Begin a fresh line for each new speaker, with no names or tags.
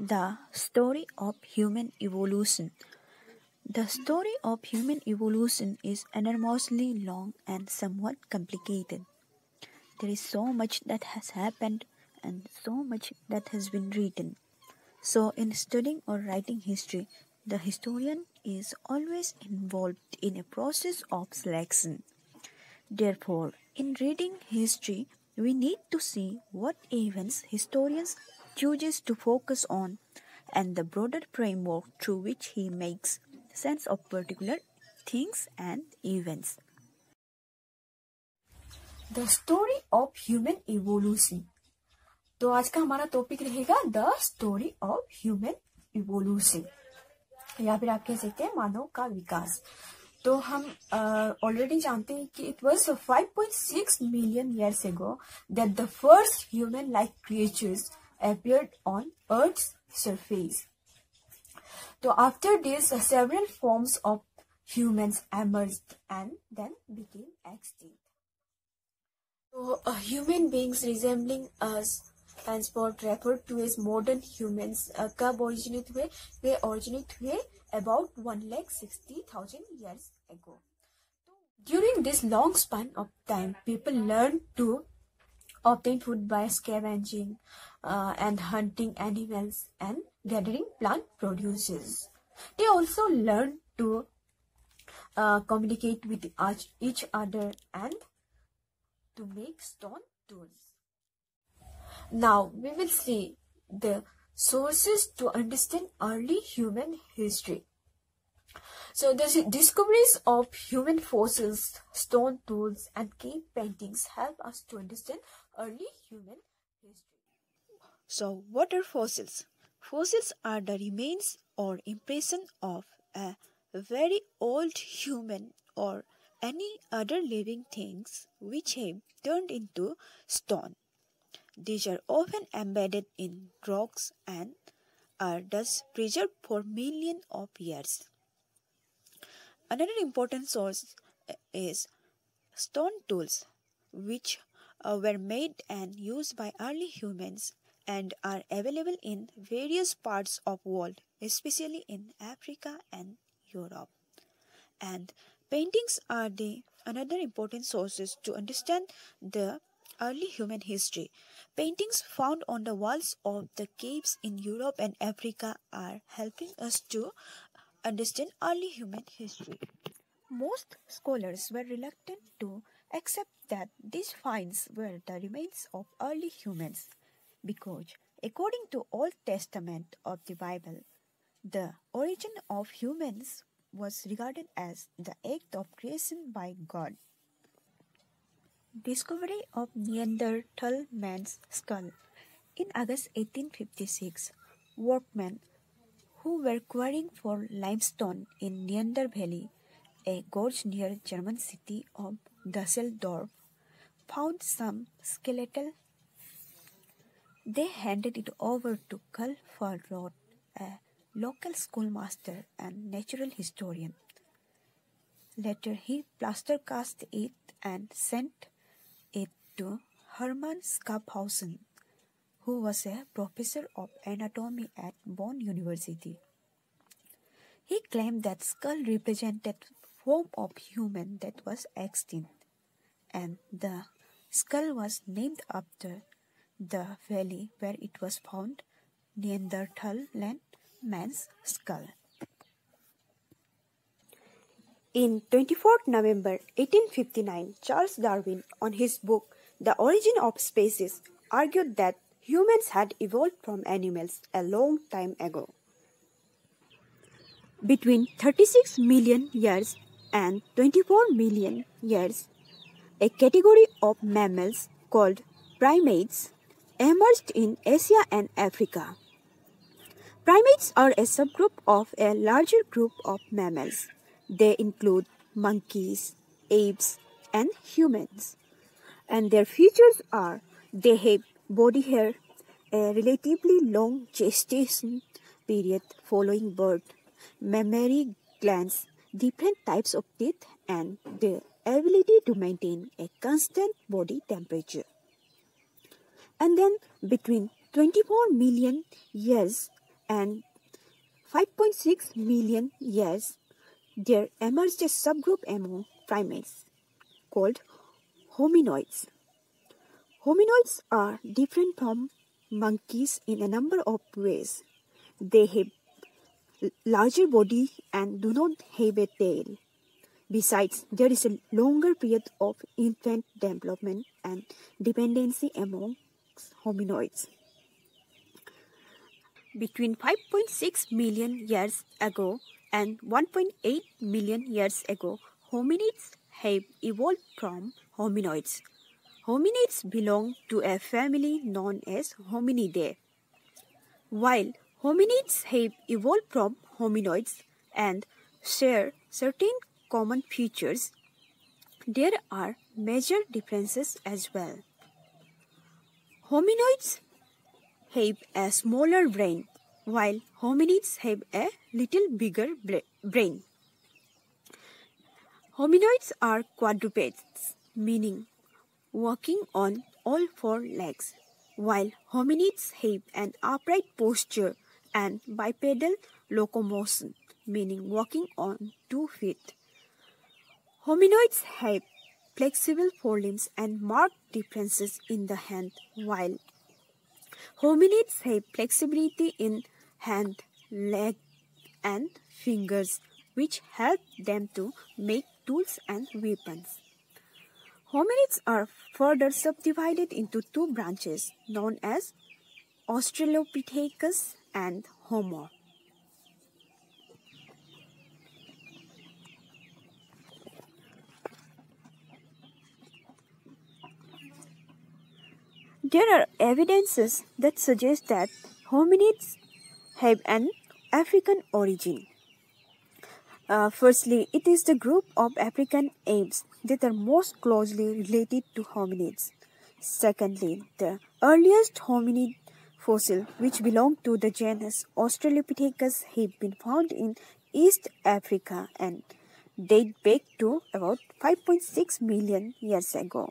The story of human evolution. The story of human evolution is enormously long and somewhat complicated. There is so much that has happened and so much that has been written. So, in studying or writing history, the historian is always involved in a process of selection. Therefore, in reading history, we need to see what events historians chooses to focus on and the broader framework through which he makes sense of particular things and events.
The story of human evolution तो आज का हमारा topic रहेगा the story of human evolution या फिर आप कह सकते हैं मानव का विकास तो हम ऑलरेडी uh, जानते हैं कि it was 5.6 million years ago that the first human like creatures appeared on Earth's surface. So after this, uh, several forms of humans emerged and then became extinct. So uh, human beings resembling us henceforth referred to as modern humans uh, कब originate हुए वे originate हुए about one lakh sixty thousand years ago. During this long span of time, people learned obtain food by scavenging uh, and hunting animals and gathering plant produces. They also learn to uh, communicate with each other and to make stone tools. Now we will see the sources to understand early human history. So the discoveries of human fossils, stone tools and cave paintings help us to understand early human history.
So what are fossils? Fossils are the remains or impression of a very old human or any other living things which have turned into stone. These are often embedded in rocks and are thus preserved for millions of years. Another important source is stone tools, which uh, were made and used by early humans and are available in various parts of world, especially in Africa and Europe. And paintings are the another important sources to understand the early human history. Paintings found on the walls of the caves in Europe and Africa are helping us to understand early human history. Most scholars were reluctant to accept that these finds were the remains of early humans because according to Old Testament of the Bible, the origin of humans was regarded as the act of creation by God. Discovery of Neanderthal man's skull. In August 1856, workmen who were quarrying for limestone in Neander Valley, a gorge near German city of Dusseldorf, found some skeletal. They handed it over to Carl Fuhlrott, a local schoolmaster and natural historian. Later, he plaster cast it and sent it to Hermann Schaaffhausen, who was a professor of anatomy at Bonn University. He claimed that skull represented form of human that was extinct, and the skull was named after the valley where it was found, Neanderthal man's skull.
In 24 November 1859, Charles Darwin, on his book The Origin of Species, argued that humans had evolved from animals a long time ago. Between 36 million years and 24 million years, a category of mammals called primates emerged in Asia and Africa. Primates are a subgroup of a larger group of mammals. They include monkeys, apes, and humans. And their features are they have body hair, a relatively long gestation period following birth, mammary glands, different types of teeth, and the ability to maintain a constant body temperature. And then between 24 million years and 5.6 million years, there emerged a subgroup among primates called hominoids. Hominoids are different from monkeys in a number of ways. They have larger body and do not have a tail. Besides, there is a longer period of infant development and dependency among hominoids. Between 5.6 million years ago and 1.8 million years ago, hominids have evolved from hominoids. Hominids belong to a family known as Hominidae. While hominids have evolved from hominoids and share certain common features, there are major differences as well. Hominoids have a smaller brain, while hominids have a little bigger brain. Hominoids are quadrupeds, meaning walking on all four legs, while hominids have an upright posture and bipedal locomotion, meaning walking on two feet. Hominoids have flexible forelimbs and marked differences in the hand, while hominids have flexibility in hand, leg, and fingers, which help them to make tools and weapons. Hominids are further subdivided into two branches known as Australopithecus and Homo. There are evidences that suggest that hominids have an African origin. Uh, firstly, it is the group of African apes that are most closely related to hominids. Secondly, the earliest hominid fossil, which belong to the genus Australopithecus, have been found in East Africa and date back to about 5.6 million years ago.